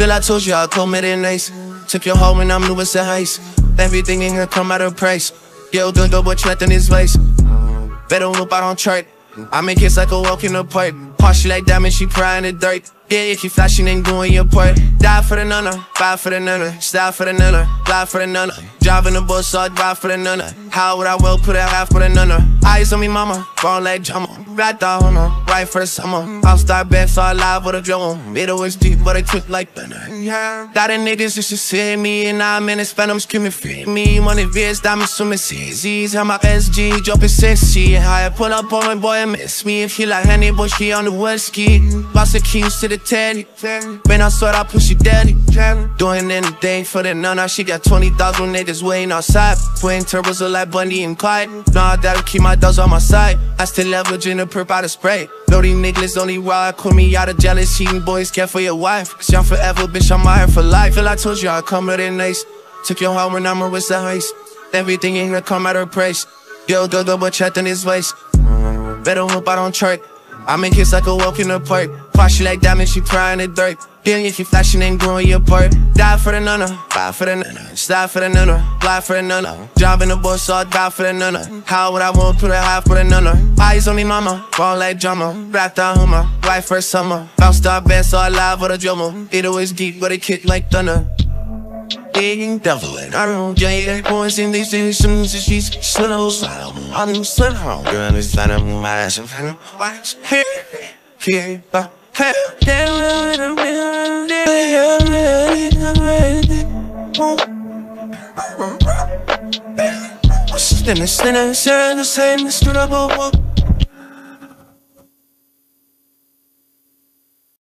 Bill, I told you I'll come at it nice. Took your home and I'm new as a heist. Everything ain't gonna come at a price. Yo, don't double trapped in his waist. Better hope I don't chart. I make it like a walk in the park. she like diamond, she crying in the dirt. Yeah, if you flashing and doing your part. Die for the nana, buy for the nana, style for the nana, fly for the nana. Driving the bus, so I drive for the nana. How would I well put a half for the nana? Eyes on me, mama, born like drummer. Right down on her, right for the summer. I'll start back, so I live with a drum. It always deep, but it quick like thunder. Yeah. A niggas just to see me, and I'm in this phantom screaming, free me. Money vids, diamonds, swimming, CZs. How my SG, dropping sexy. How I pull up on my boy and miss me. If he like honey, boy, she on the whiskey. Boss the keys to the teddy. Man, I I push you daddy. Doing anything for the nana. She got 20,000 niggas waiting outside. Putting turbos look like Bonnie and Clyde. Nah, I gotta keep my dogs on my side. I still leveraging the perp out of spray. These niggas only ride. Call me out of jealous. Cheating boys care for your wife. Cause young forever, bitch, I'm out for life. Feel I told you I'd come with it nice. Took your home and I'm with the heist. Everything ain't gonna come at a price. Yo, go go, double checked in his waist. Better hope I don't chart. I make hits like a walk in the park. Wash like diamond, she crying in the dirt. If you flashing and growing your part. Die for the nana, buy for the nana, style for the nana, fly for the nana. Driving the bus, so I die for the nana. How would I want put a half for the nana? Eyes on me, mama, ball like drama. Wrapped out hummer, right first summer. Bounced out band, so I live with a drummer. It always deep, but it kick like thunder. Digging devil and I don't jay boys in these stations she's slow slow I'm slow girl is that I'm my ass and watch here here but hey Then the sinner said the same, stood up,